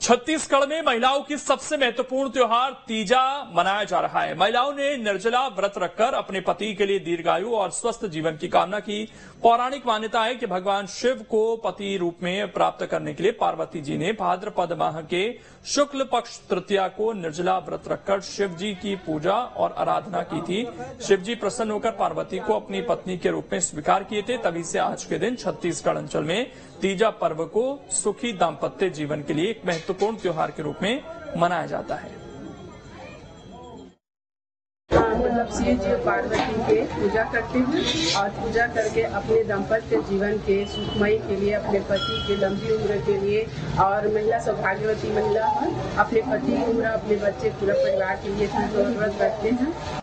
छत्तीसगढ़ में महिलाओं की सबसे महत्वपूर्ण त्योहार तीजा मनाया जा रहा है। महिलाओं ने निर्जला व्रत रखकर अपने पति के लिए दीर्घायु और स्वस्थ जीवन की कामना की। पौराणिक मान्यता है कि भगवान शिव को पति रूप में प्राप्त करने के लिए पार्वती जी ने भाद्रपद माह के शुक्ल पक्ष तृतीया को निर्जला व्रत रखकर शिव जी की पूजा और आराधना की थी। शिव जी प्रसन्न होकर पार्वती को अपनी पत्नी के रूप में स्वीकार किए थे। तभी से आज के दिन छत्तीसगढ़ अंचल में तीजा पर्व को सुखी दाम्पत्य जीवन के लिए एक महत्वपूर्ण त्योहार के रूप में मनाया जाता है। मतलब शिव जी पार्वती के पूजा करते हैं और पूजा करके अपने दाम्पत्य जीवन के सुखमय के लिए, अपने पति के लंबी उम्र के लिए और महिला सौभाग्यवती महिला अपने पति, उम्र, अपने बच्चे, पूरा परिवार के लिए व्रत रखते हैं।